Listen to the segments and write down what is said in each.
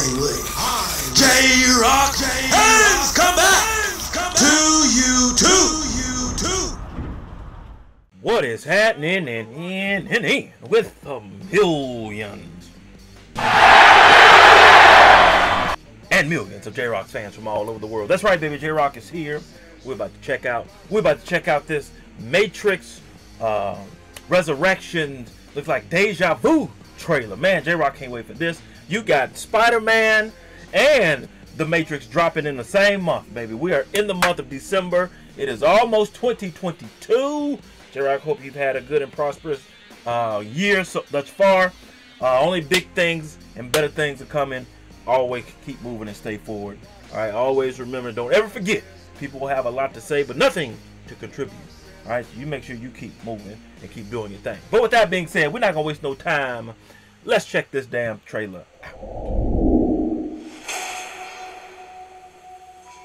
Highway. J Rocc has come back to you too. What is happening in, in, in, in with the millions? And millions of J Rocc fans from all over the world. That's right, baby. J Rocc is here. We're about to check out. We're about to check out this Matrix uh, Resurrection. Looks like deja vu trailer. Man, J Rocc can't wait for this. You got Spider Man and The Matrix dropping in the same month, baby. We are in the month of December. It is almost 2022. J Rocc, hope you've had a good and prosperous uh, year so, thus far. Uh, only big things and better things are coming. Always keep moving and stay forward. All right, always remember, don't ever forget, people will have a lot to say, but nothing to contribute. All right, so you make sure you keep moving and keep doing your thing. But with that being said, we're not gonna waste no time. Let's check this damn trailer out.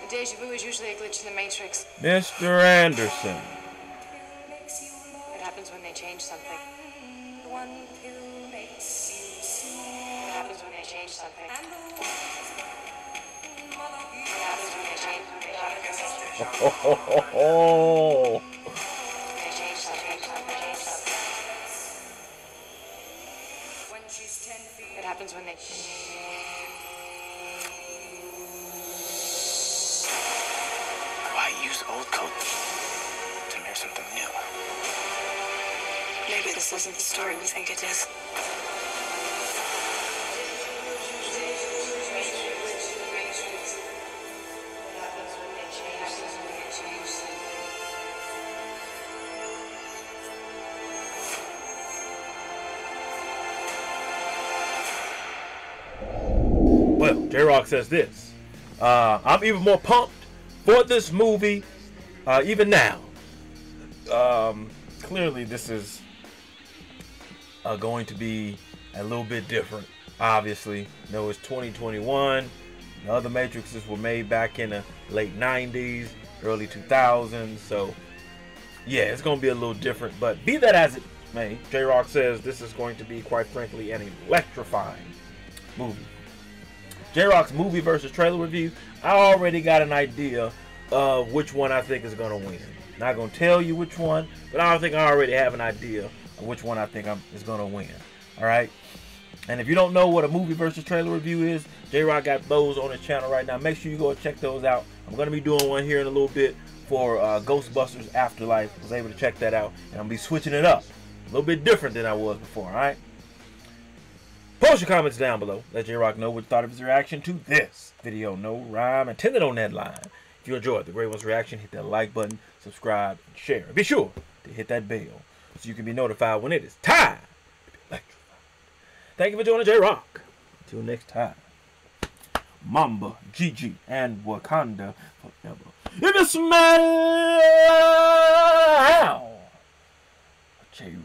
Deja vu is usually a glitch in the Matrix. Mr. Anderson. It happens when they change something. It happens when they change something. It happens when they change Oh, It happens when they. Why use old code to mirror something new? Maybe this isn't the story we think it is. J Rocc says this. Uh, I'm even more pumped for this movie, uh, even now. Um, clearly, this is uh, going to be a little bit different. Obviously, you know it's 2021. The other Matrixes were made back in the late 90s, early 2000s. So, yeah, it's going to be a little different. But be that as it may, J Rocc says this is going to be, quite frankly, an electrifying movie. J Rocc's movie versus trailer review, I already got an idea of which one I think is going to win. Not going to tell you which one, but I don't think I already have an idea of which one I think I'm, is going to win. All right. And if you don't know what a movie versus trailer review is, J Rocc got those on his channel right now. Make sure you go check those out. I'm going to be doing one here in a little bit for uh, Ghostbusters Afterlife. I was able to check that out, and I'm going to be switching it up. A little bit different than I was before, all right? Post your comments down below. Let J Rocc know what you thought of his reaction to this video. No rhyme intended on that line. If you enjoyed the Great One's reaction, hit that like button, subscribe, and share. Be sure to hit that bell so you can be notified when it is time to be electrified. Thank you for joining J Rocc. Until next time, Mamba, Gigi, and Wakanda forever. If you smell J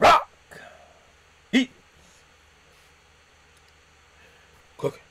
Cooking.